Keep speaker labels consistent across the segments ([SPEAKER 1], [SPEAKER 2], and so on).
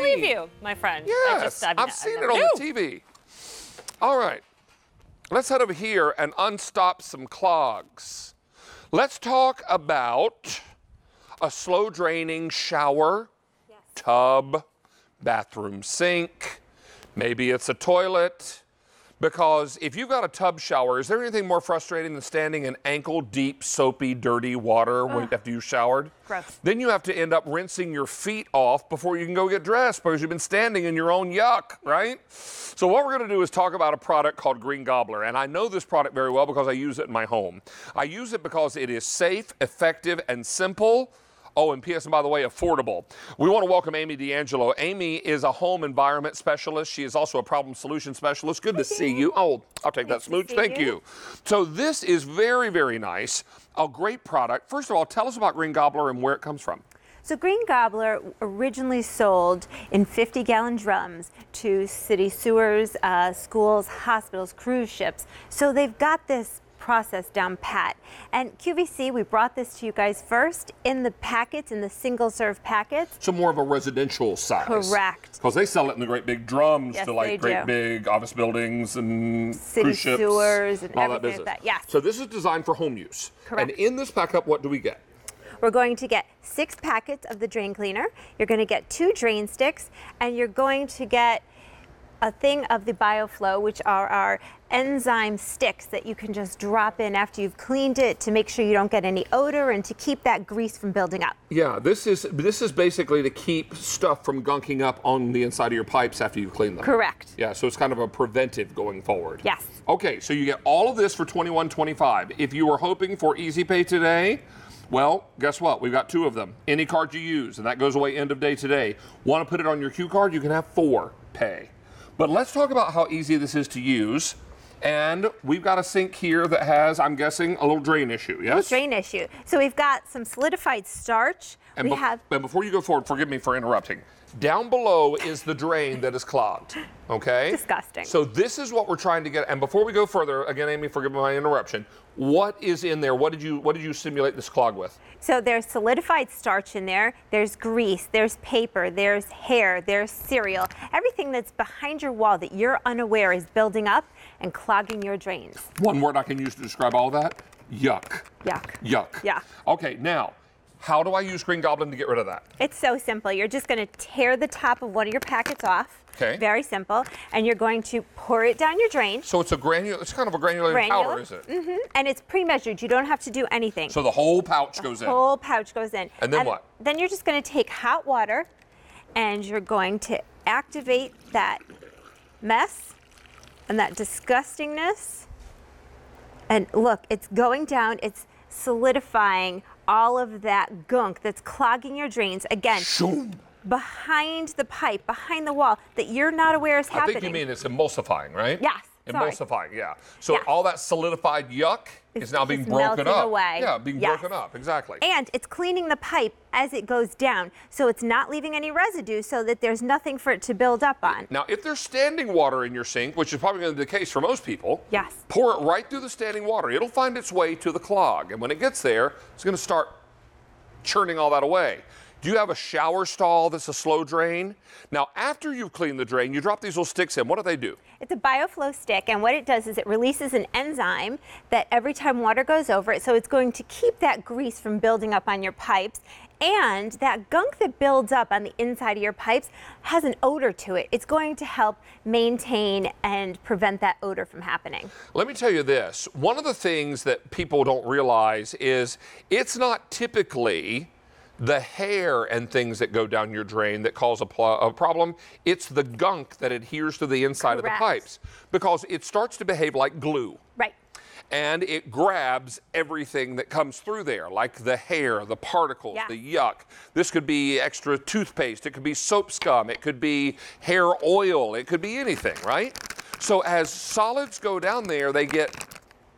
[SPEAKER 1] believe you, my friend.
[SPEAKER 2] Yes,
[SPEAKER 1] just, I mean,
[SPEAKER 2] I've seen it on the TV. All right, let's head over here and unstop some clogs. Let's talk about a slow draining shower, tub, bathroom sink. Maybe it's a toilet. Because if you've got a tub shower, is there anything more frustrating than standing in ankle deep, soapy, dirty water when, after you've showered?
[SPEAKER 1] Gross.
[SPEAKER 2] Then you have to end up rinsing your feet off before you can go get dressed because you've been standing in your own yuck, right? So, what we're going to do is talk about a product called Green Gobbler. And I know this product very well because I use it in my home. I use it because it is safe, effective, and simple. Oh, and P.S. and by the way, affordable. We want to welcome Amy D'Angelo. Amy is a home environment specialist. She is also a problem solution specialist. Good to see you. Oh, I'll take that smooch. Thank
[SPEAKER 1] you.
[SPEAKER 2] So this is very, very nice. A great product. First of all, tell us about Green Gobbler and where it comes from.
[SPEAKER 3] So Green Gobbler originally sold in 50 gallon drums to city sewers, uh, schools, hospitals, cruise ships. So they've got this process down pat. And QVC, we brought this to you guys first in the packets, in the single serve packets.
[SPEAKER 2] So more of a residential size.
[SPEAKER 3] Correct.
[SPEAKER 2] Because they sell it in the great big drums
[SPEAKER 3] Yes,
[SPEAKER 2] to like great
[SPEAKER 3] do.
[SPEAKER 2] big office buildings and
[SPEAKER 3] City
[SPEAKER 2] cruise ships
[SPEAKER 3] sewers and
[SPEAKER 2] all that
[SPEAKER 3] everything
[SPEAKER 2] business.
[SPEAKER 3] like that, yes.
[SPEAKER 2] So this is designed for home use.
[SPEAKER 3] Correct.
[SPEAKER 2] And in this pack up, what do we get?
[SPEAKER 3] We're going to get six packets of the drain cleaner. You're going to get two drain sticks, and you're going to get a thing of the BioFlow, which are our enzyme sticks that you can just drop in after you've cleaned it to make sure you don't get any odor and to keep that grease from building up.
[SPEAKER 2] Yeah, this is this is basically to keep stuff from gunking up on the inside of your pipes after you clean cleaned them.
[SPEAKER 3] Correct.
[SPEAKER 2] Yeah, so it's kind of a preventive going forward.
[SPEAKER 3] Yes.
[SPEAKER 2] Okay, so you get all of this for $21.25. If you were hoping for Easy Pay today, well, guess what? We've got two of them. Any card you use, and that goes away end of day today. Want to put it on your Q card? You can have four pay. But let's talk about how easy this is to use. And we've got a sink here that has, I'm guessing, a little drain issue. Yes.
[SPEAKER 3] Drain issue. So we've got some solidified starch.
[SPEAKER 2] And,
[SPEAKER 3] we have
[SPEAKER 2] and before you go forward, forgive me for interrupting. Down below is the drain that is clogged. Okay?
[SPEAKER 3] Disgusting.
[SPEAKER 2] So this is what we're trying to get. And before we go further, again, Amy, forgive my interruption. What is in there? What did you what did you simulate this clog with?
[SPEAKER 3] So there's solidified starch in there, there's grease, there's paper, there's hair, there's cereal. Everything that's behind your wall that you're unaware is building up and clogging your drains.
[SPEAKER 2] One word I can use to describe all that: yuck.
[SPEAKER 3] Yuck.
[SPEAKER 2] Yuck.
[SPEAKER 3] Yeah.
[SPEAKER 2] Okay, now, how do I use Green Gobbler to get rid of that?
[SPEAKER 3] It's so simple. You're just going to tear the top of one of your packets off.
[SPEAKER 2] Okay.
[SPEAKER 3] Very simple. And you're going to pour it down your drain.
[SPEAKER 2] So it's a granule. It's kind of a granulated powder, is it?
[SPEAKER 3] Mm-hmm. And it's pre-measured. You don't have to do anything.
[SPEAKER 2] So the whole pouch goes in.
[SPEAKER 3] The whole pouch goes in.
[SPEAKER 2] And then what?
[SPEAKER 3] Then you're just going to take hot water and you're going to activate that mess and that disgustingness. And look, it's going down, it's solidifying all of that gunk that's clogging your drains. Again,
[SPEAKER 2] Shoom.
[SPEAKER 3] behind the pipe, behind the wall that you're not aware is happening.
[SPEAKER 2] I think you mean it's emulsifying, right?
[SPEAKER 3] Yes.
[SPEAKER 2] Emulsifying, yeah. So
[SPEAKER 3] Yeah.
[SPEAKER 2] all that solidified yuck is now being broken up.
[SPEAKER 3] away.
[SPEAKER 2] Yeah, being
[SPEAKER 3] Yes.
[SPEAKER 2] broken up, exactly.
[SPEAKER 3] And it's cleaning the pipe as it goes down. So it's not leaving any residue so that there's nothing for it to build up on.
[SPEAKER 2] now, if there's standing water in your sink, which is probably going to be the case for most people,
[SPEAKER 3] Yes.
[SPEAKER 2] pour it right through the standing water. It'll find its way to the clog. And when it gets there, it's going to start churning all that away. Do you have a shower stall that's a slow drain? Now, after you've cleaned the drain, you drop these little sticks in. What do they do?
[SPEAKER 3] It's a BioFlow stick, and what it does is it releases an enzyme that every time water goes over it, so it's going to keep that grease from building up on your pipes. And that gunk that builds up on the inside of your pipes has an odor to it. It's going to help maintain and prevent that odor from happening.
[SPEAKER 2] Let me tell you this. One of the things that people don't realize is it's not typically the hair and things that go down your drain that cause a, pl- a problem. It's the gunk that adheres to the inside of the pipes because it starts to behave like glue.
[SPEAKER 3] Right.
[SPEAKER 2] And it grabs everything that comes through there, like the hair, the particles,
[SPEAKER 3] Yeah.
[SPEAKER 2] the yuck. This could be extra toothpaste, it could be soap scum, it could be hair oil, it could be anything, right? So as solids go down there, they get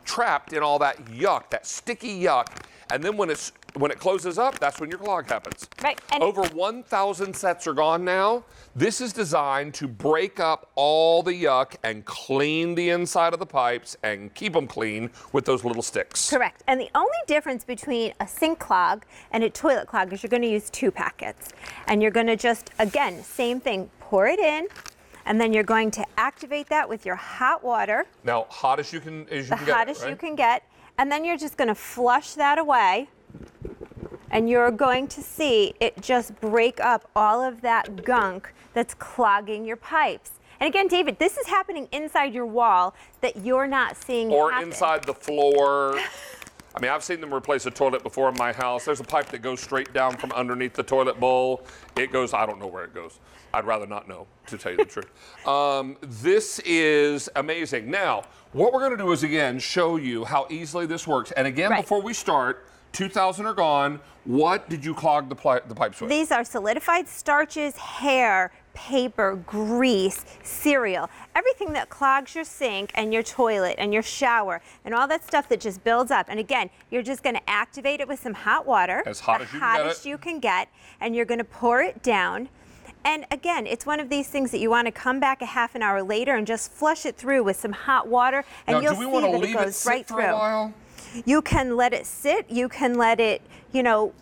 [SPEAKER 2] trapped in all that yuck, that sticky yuck. And then when it's when it closes up, that's when your clog happens.
[SPEAKER 3] Right, and-
[SPEAKER 2] Over 1,000 sets are gone now. This is designed to break up all the yuck and clean the inside of the pipes and keep them clean with those little sticks.
[SPEAKER 3] Correct. And the only difference between a sink clog and a toilet clog is you're going to use two packets. And you're going to just, again, same thing, pour it in, and then you're going to activate that with your hot water,
[SPEAKER 2] Now, hot as you can as you
[SPEAKER 3] the
[SPEAKER 2] can get. it,
[SPEAKER 3] hottest you can get. And then you're just going to flush that away. And you're going to see it just break up all of that gunk that's clogging your pipes. And again, David, this is happening inside your wall that you're not seeing
[SPEAKER 2] or
[SPEAKER 3] happen.
[SPEAKER 2] inside the floor. I mean, I've seen them replace a toilet before in my house. There's a pipe that goes straight down from underneath the toilet bowl. It goes, I don't know where it goes. I'd rather not know, to tell you the truth. Um, this is amazing. Now, what we're going to do is, again, show you how easily this works. And again,
[SPEAKER 3] Right.
[SPEAKER 2] before we start, 2,000 are gone. What did you clog the, pli- the pipes with?
[SPEAKER 3] These are solidified starches, hair, paper, grease, cereal, everything that clogs your sink and your toilet and your shower and all that stuff that just builds up. And again, you're just going to activate it with some hot water,
[SPEAKER 2] As hot as you can get
[SPEAKER 3] hottest
[SPEAKER 2] it.
[SPEAKER 3] you can get, and you're going to pour it down. And again, it's one of these things that you want to come back a half an hour later and just flush it through with some hot water, and
[SPEAKER 2] now,
[SPEAKER 3] you'll
[SPEAKER 2] do we
[SPEAKER 3] see
[SPEAKER 2] want to
[SPEAKER 3] that
[SPEAKER 2] leave
[SPEAKER 3] it
[SPEAKER 2] it
[SPEAKER 3] goes
[SPEAKER 2] sit
[SPEAKER 3] right
[SPEAKER 2] for
[SPEAKER 3] through.
[SPEAKER 2] a while?
[SPEAKER 3] You can let it sit. You can let it, you know,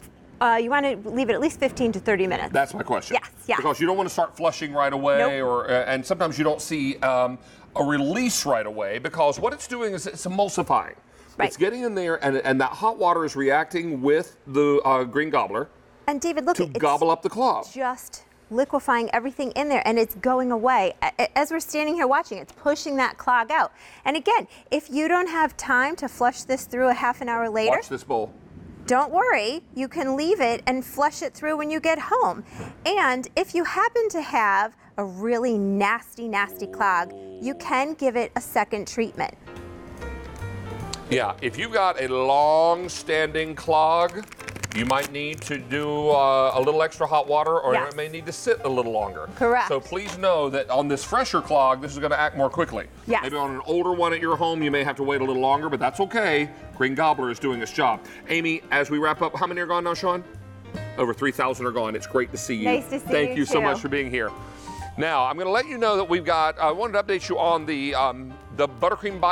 [SPEAKER 3] uh, you want to leave it at least 15 to 30 minutes.
[SPEAKER 2] That's my question.
[SPEAKER 3] Yes, yes.
[SPEAKER 2] Because you don't want to start flushing right away,
[SPEAKER 3] Nope.
[SPEAKER 2] or uh, and sometimes you don't see um, a release right away because what it's doing is it's emulsifying.
[SPEAKER 3] Right.
[SPEAKER 2] It's getting in there, and, and that hot water is reacting with the uh, green gobbler
[SPEAKER 3] and David, look,
[SPEAKER 2] to
[SPEAKER 3] it's
[SPEAKER 2] gobble up the clog.
[SPEAKER 3] just liquefying everything in there and it's going away. As we're standing here watching, it's pushing that clog out. And again, if you don't have time to flush this through a half an hour later,
[SPEAKER 2] Watch this bowl.
[SPEAKER 3] don't worry, you can leave it and flush it through when you get home. And if you happen to have a really nasty, nasty clog, you can give it a second treatment.
[SPEAKER 2] Yeah, if you've got a long-standing clog, you might need to do uh, a little extra hot water, or
[SPEAKER 3] Yes.
[SPEAKER 2] it may need to sit a little longer.
[SPEAKER 3] Correct.
[SPEAKER 2] So please know that on this fresher clog, this is going to act more quickly.
[SPEAKER 3] Yes.
[SPEAKER 2] Maybe on an older one at your home, you may have to wait a little longer, but that's okay. Green Gobbler is doing its job. Amy, as we wrap up, how many are gone now, Sean? Over 3,000 are gone. It's great to see you.
[SPEAKER 3] Nice to see
[SPEAKER 2] Thank
[SPEAKER 3] you,
[SPEAKER 2] you so much for being here. Now, I'm going to let you know that we've got, I wanted to update you on the, um, the buttercream bite.